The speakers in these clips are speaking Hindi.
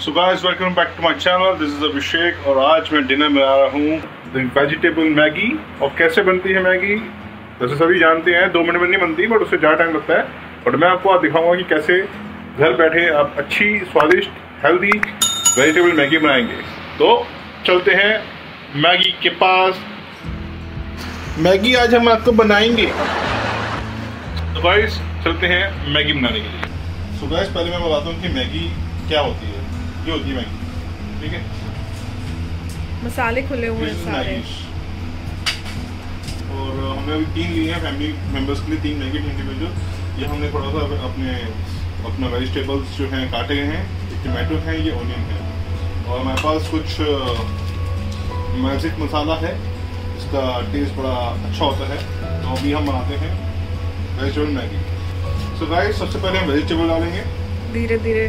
So guys welcome back to my channel this is Abhishek और आज मैं डिनर में आ रहा हूँ वेजिटेबल मैगी और कैसे बनती है मैगी जैसे सभी जानते हैं, दो मिनट में नहीं बनती बट उससे ज़्यादा टाइम लगता है। बट मैं आपको आज दिखाऊँगा कि कैसे घर बैठे आप अच्छी, स्वादिष्ट हेल्दी वेजिटेबल मैगी बनाएँगे। तो चलते हैं मैगी के पास। मैगी आज हम आपको बनाएँगे। तो गाइस चलते हैं मैगी बनाने के लिए। सो गाइस पहले मैं बताता हूँ कि मैगी क्या होती है। ये होती है मैगी। ठीक है? मसाले खुले हुए हैं सारे। और हमने अभी तीन लिए हैं फैमिली मेंबर्स के लिए तीन मैगी इंडिविजुअल ये हमने थोड़ा सा अपने अपना वेजिटेबल्स जो हैं काटे गए हैं। ये टमाटो हैं ये ऑनियन है। और हमारे पास कुछ मैजिक मसाला है। इसका टेस्ट बड़ा अच्छा होता है। तो अभी हम बनाते हैं वेजिटेबल मैगी। सो गाइस सबसे पहले हम वेजिटेबल डालेंगे। धीरे धीरे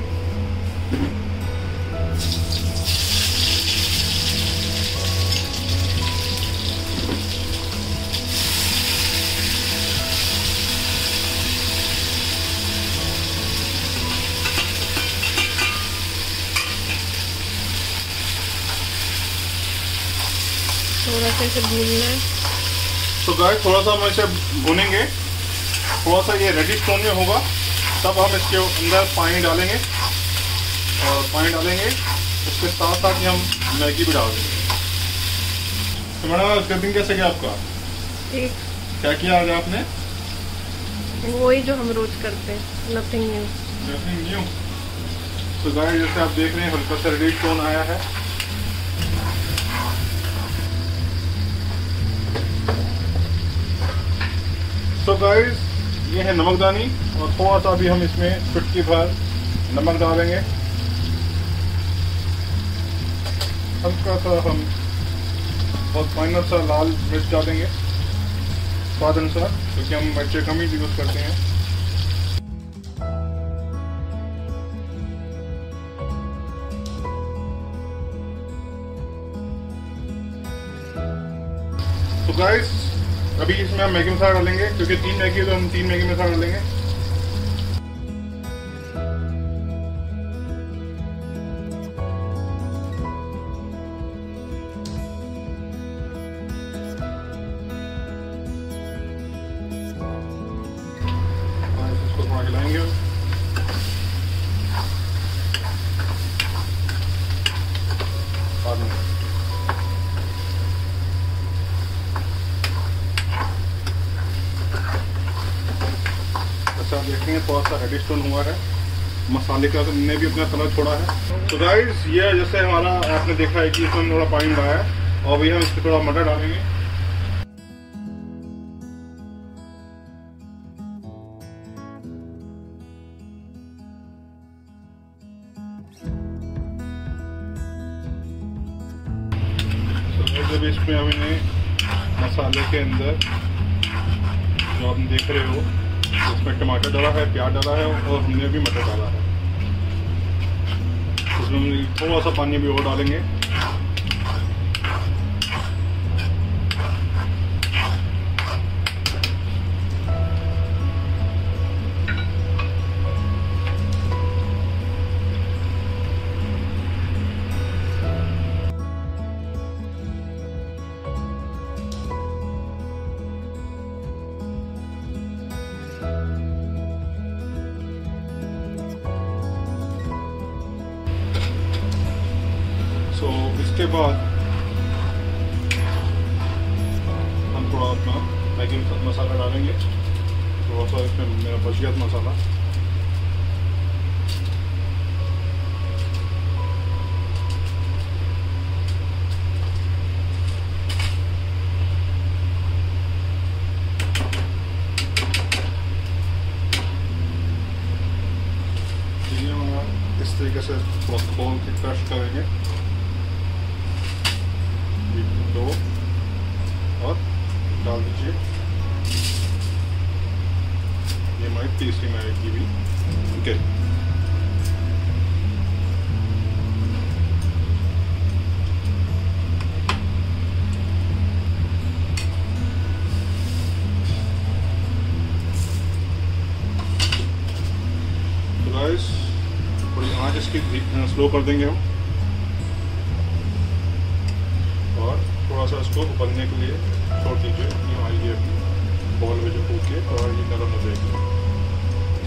थोड़ा सा भूनना है। तो गाय थोड़ा सा हम इसे भूनेंगे। थोड़ा सा ये रेडिश टोन में होगा। तब हम इसके अंदर पानी डालेंगे। और पानी डालेंगे। उसके साथ साथ ही हम मैगी भी डाल देंगे। तो मैडम आज कैसे गया आपका? ठीक। क्या किया आज आपने? वही जो हम रोज करते हैं नथिंग न्यू Nothing new. तो गाय जैसे आप देख रहे हैं हल्का सा रेडिश टोन आया है। तो गाइस ये है नमकदानी और थोड़ा सा भी हम इसमें चुटकी भर नमक डालेंगे। हल्का सा हम बहुत फाइनल सा लाल मिर्च डालेंगे स्वाद अनुसार, क्योंकि हम मिर्चे कम ही यूज़ करते हैं। तो गाइस अभी इसमें हम मैगी मसाला डालेंगे, क्योंकि तीन मैगी है तो हम तीन मैगी मसाला डालेंगे। थोड़ा सा रेडिश टोन हुआ है। मसाले का तो ने भी अपना कलर छोड़ा है। तो गाइस ये जैसे हमारा आपने देखा है कि इसमें थोड़ा पानी डाला है। और अभी हम इसमें थोड़ा मटर डालेंगे। इसमें हमने मसाले के अंदर, जो आप देख रहे हो इसमें टमाटर डाला है, प्याज डाला है और हमने भी मटर डाला है। इसमें थोड़ा सा पानी भी और डालेंगे। इसके बाद हम थोड़ा अपना मैगी मसाला डालेंगे। थोड़ा सा इसमें मेरा गया मसाला। इस तरीके से थोड़ा खोल के क्रश करेंगे ये दो और डाल दीजिए मैगी भी ओके गाइस थोड़ी आँच इसकी स्लो कर देंगे हम। और थोड़ा सा इसको उबलने के लिए छोड़ दीजिए ये आइए बॉल में जो फूक के और ये नरम हो जाएगी।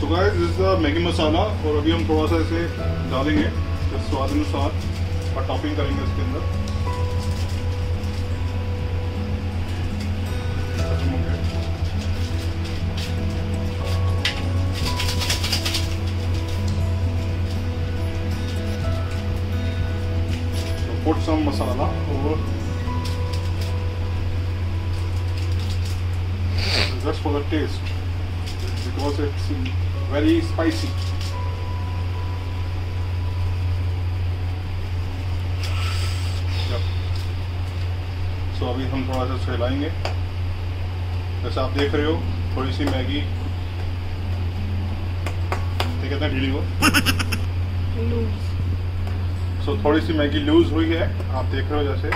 तो गाइस दिस मैगी मसाला और अभी हम थोड़ा सा इसे डालेंगे तो स्वाद अनुसार और टॉपिंग करेंगे इसके अंदर। So put some masala over just for the taste, because very spicy. So अभी हम थोड़ा सा सहलाएँगे। जैसे आप देख रहे हो थोड़ी सी मैगी कहते ढीली हो सो थोड़ी सी मैगी लूज हुई है। आप देख रहे हो जैसे।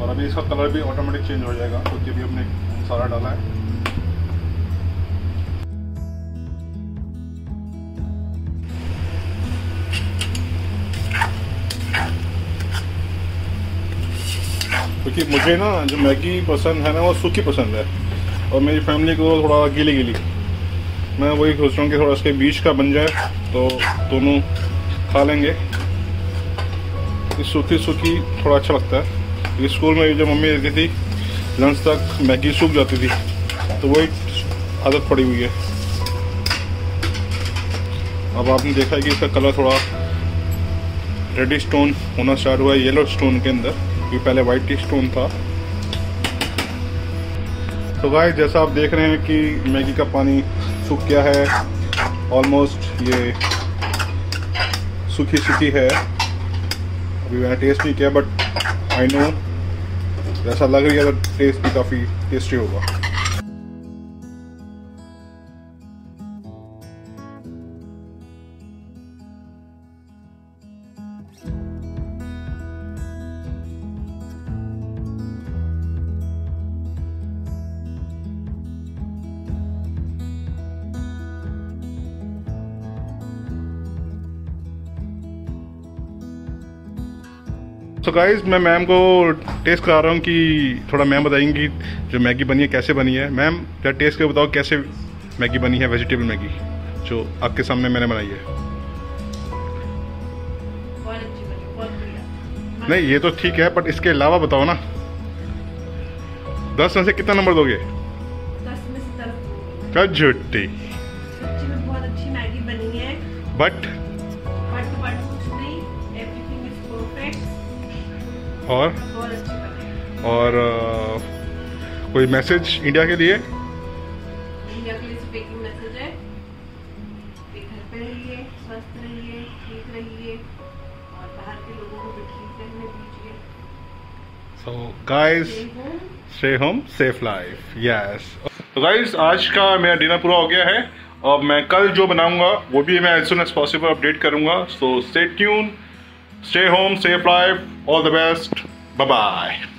और अभी इसका कलर भी ऑटोमेटिक चेंज हो जाएगा क्योंकि अभी हमने सारा डाला है। क्योंकि मुझे ना जो मैगी पसंद है ना, वो सूखी पसंद है। और मेरी फैमिली को थोड़ा गीली गीली मैं वही सोच रहा हूँ कि थोड़ा इसके बीच का बन जाए तो दोनों खा लेंगे। सूखी सूखी थोड़ा अच्छा लगता है। स्कूल में जो मम्मी रहती थी लंच तक मैगी सूख जाती थी तो वही आदत पड़ी हुई है। अब आपने देखा है कि इसका कलर थोड़ा रेडी स्टोन होना स्टार्ट हुआ है येलो स्टोन के अंदर ये पहले वाइट स्टोन था। तो गाय जैसा आप देख रहे हैं कि मैगी का पानी सूख गया है ऑलमोस्ट ये सूखी सूखी है। अभी मैंने टेस्ट नहीं किया बट आई नो जैसा लग रही है तो टेस्ट भी काफ़ी टेस्टी होगा। गाइस मैं मैम को टेस्ट करा रहा हूँ कि थोड़ा मैम बताएँगी जो मैगी बनी है कैसे बनी है। मैम क्या टेस्ट के बताओ कैसे मैगी बनी है वेजिटेबल मैगी जो आपके सामने मैंने बनाई है। नहीं ये तो ठीक है बट इसके अलावा बताओ ना। दस में से कितना नंबर दोगे? में और और अ, कोई मैसेज इंडिया के लिए? इंडिया के लिए सिर्फ़ एक ही। मैसेज है कि घर पे रहिए स्वस्थ रहिए ठीक रहिए और बाहर के लोगों को भी ठीक रहने दीजिए। So guys stay home safe life yes तो गाइस आज का मेरा डिनर पूरा हो गया है। और मैं कल जो बनाऊँगा वो भी मैं as soon as possible update करूँगा। So stay tune Stay home, safe life, all the best. Bye bye.